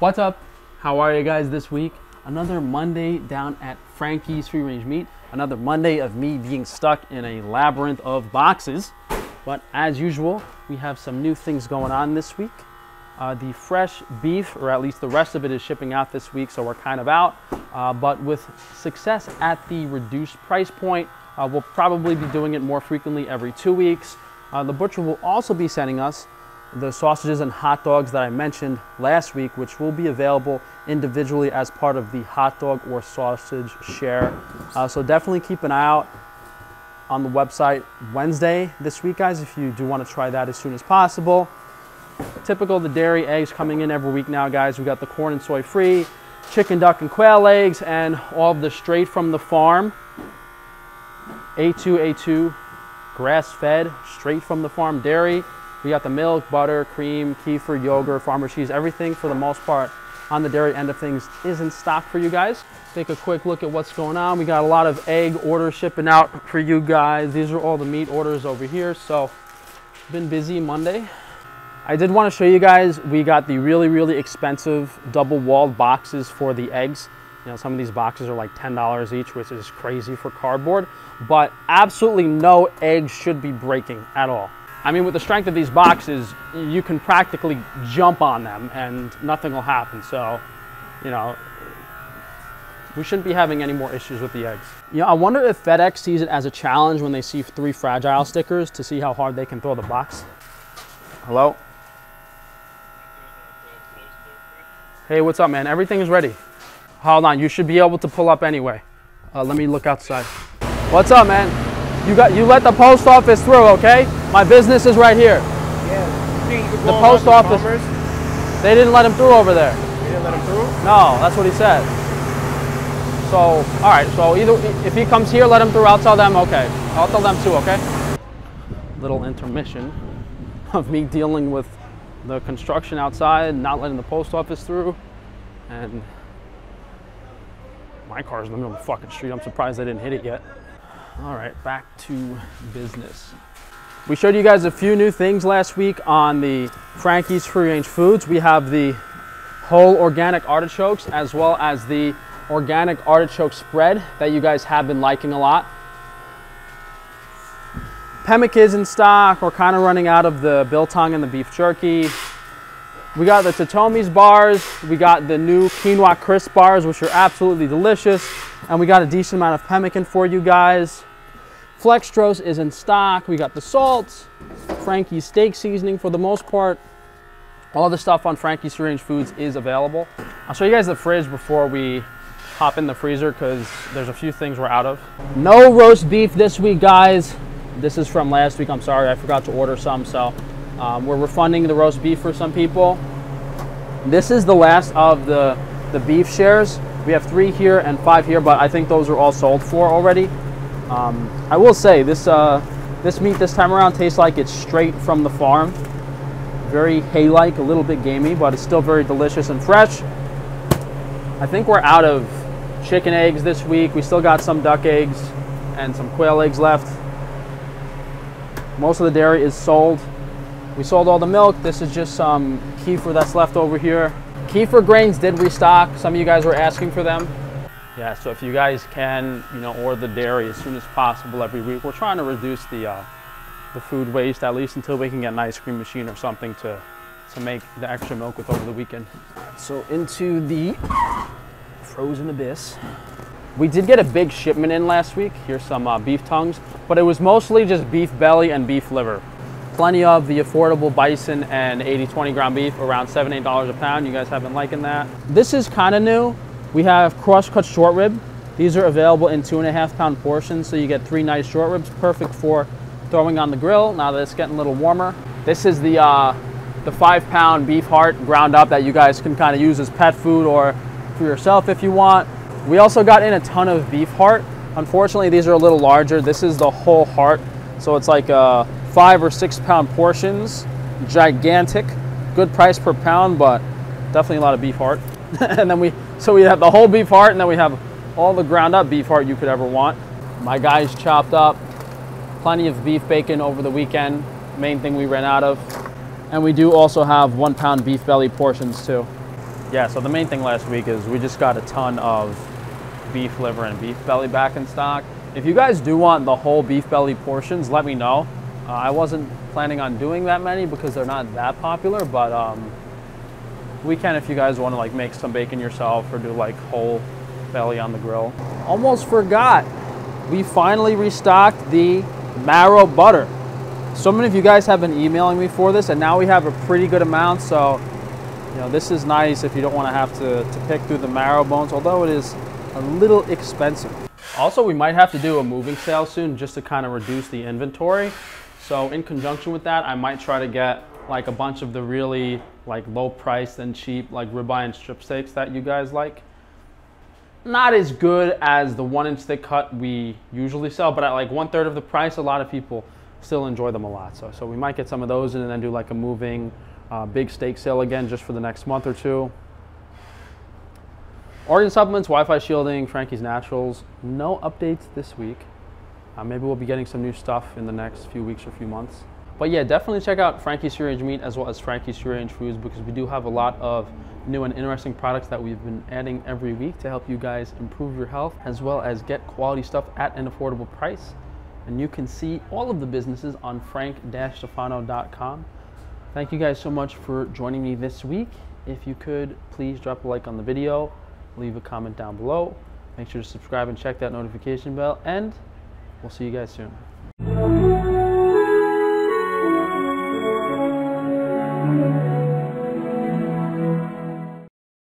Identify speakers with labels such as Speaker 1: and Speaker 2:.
Speaker 1: What's up? How are you guys this week? Another Monday down at Frankie's Free Range Meat. Another Monday of me being stuck in a labyrinth of boxes. But as usual, we have some new things going on this week. Uh, the fresh beef, or at least the rest of it, is shipping out this week, so we're kind of out. Uh, but with success at the reduced price point, uh, we'll probably be doing it more frequently every two weeks. Uh, the butcher will also be sending us the sausages and hot dogs that I mentioned last week, which will be available individually as part of the hot dog or sausage share. Uh, so definitely keep an eye out on the website Wednesday this week, guys, if you do want to try that as soon as possible. Typical the dairy eggs coming in every week now, guys. We got the corn and soy free, chicken, duck, and quail eggs, and all the straight from the farm. A2, A2, grass fed, straight from the farm dairy. We got the milk, butter, cream, kefir, yogurt, farmer cheese, everything for the most part on the dairy end of things is in stock for you guys. Take a quick look at what's going on. We got a lot of egg orders shipping out for you guys. These are all the meat orders over here. So been busy Monday. I did want to show you guys, we got the really, really expensive double walled boxes for the eggs. You know, some of these boxes are like $10 each, which is crazy for cardboard, but absolutely no eggs should be breaking at all. I mean, with the strength of these boxes, you can practically jump on them and nothing will happen. So, you know, we shouldn't be having any more issues with the eggs. You know, I wonder if FedEx sees it as a challenge when they see three fragile stickers to see how hard they can throw the box. Hello? Hey, what's up, man? Everything is ready. Hold on, you should be able to pull up anyway. Uh, let me look outside. What's up, man? You got you let the post office through, okay? My business is right here.
Speaker 2: Yeah.
Speaker 1: The post office. They didn't let him through over there.
Speaker 2: You didn't let him through?
Speaker 1: No, that's what he said. So, all right. So either if he comes here, let him through. I'll tell them. Okay. I'll tell them too. Okay. Little intermission of me dealing with the construction outside, not letting the post office through, and my car's in the middle of the fucking street. I'm surprised they didn't hit it yet. All right, back to business. We showed you guys a few new things last week on the Frankie's Free Range Foods. We have the whole organic artichokes as well as the organic artichoke spread that you guys have been liking a lot. Pemmick is in stock. We're kind of running out of the biltong and the beef jerky. We got the Totomi's bars. We got the new quinoa crisp bars, which are absolutely delicious. And we got a decent amount of pemmican for you guys. Flextros is in stock. We got the salts, Frankie's steak seasoning for the most part. All the stuff on Frankie's Range Foods is available. I'll show you guys the fridge before we hop in the freezer because there's a few things we're out of. No roast beef this week, guys. This is from last week. I'm sorry, I forgot to order some, so um, we're refunding the roast beef for some people. This is the last of the, the beef shares. We have three here and five here, but I think those are all sold for already. Um, I will say this uh, this meat this time around tastes like it's straight from the farm. Very hay-like, a little bit gamey, but it's still very delicious and fresh. I think we're out of chicken eggs this week. We still got some duck eggs and some quail eggs left. Most of the dairy is sold. We sold all the milk. This is just some kefir that's left over here. Kefir grains did restock. Some of you guys were asking for them. Yeah, so if you guys can, you know, order the dairy as soon as possible every week. We're trying to reduce the uh, the food waste at least until we can get an ice cream machine or something to to make the extra milk with over the weekend. So into the frozen abyss. We did get a big shipment in last week. Here's some uh, beef tongues, but it was mostly just beef belly and beef liver. Plenty of the affordable bison and 80, 20 ground beef, around seven, eight dollars a pound. You guys have been liking that. This is kind of new. We have cross-cut short rib. These are available in two and a half pound portions, so you get three nice short ribs, perfect for throwing on the grill now that it's getting a little warmer. This is the uh, the five pound beef heart ground up that you guys can kind of use as pet food or for yourself if you want. We also got in a ton of beef heart. Unfortunately, these are a little larger. This is the whole heart, so it's like uh, five or six pound portions, gigantic. Good price per pound, but definitely a lot of beef heart. and then we, so we have the whole beef heart, and then we have all the ground up beef heart you could ever want. My guys chopped up plenty of beef bacon over the weekend. Main thing we ran out of. And we do also have one pound beef belly portions too. Yeah, so the main thing last week is we just got a ton of beef liver and beef belly back in stock. If you guys do want the whole beef belly portions, let me know. Uh, I wasn't planning on doing that many because they're not that popular, but um, we can if you guys want to like make some bacon yourself or do like whole belly on the grill. Almost forgot, we finally restocked the marrow butter. So many of you guys have been emailing me for this and now we have a pretty good amount. So, you know, this is nice if you don't want to have to, to pick through the marrow bones, although it is a little expensive. Also, we might have to do a moving sale soon just to kind of reduce the inventory. So in conjunction with that, I might try to get like a bunch of the really like low priced and cheap like ribeye and strip steaks that you guys like. Not as good as the one inch thick cut we usually sell, but at like one third of the price, a lot of people still enjoy them a lot. So, so we might get some of those in and then do like a moving uh, big steak sale again just for the next month or two. Organ supplements, Wi-Fi shielding, Frankie's Naturals. No updates this week. Uh, maybe we'll be getting some new stuff in the next few weeks or few months. But yeah, definitely check out Frankie's Free Range Meat as well as Frankie's Free Range Foods because we do have a lot of new and interesting products that we've been adding every week to help you guys improve your health as well as get quality stuff at an affordable price. And you can see all of the businesses on frank-tufano.com. Thank you guys so much for joining me this week. If you could, please drop a like on the video, leave a comment down below. Make sure to subscribe and check that notification bell, and we'll see you guys soon.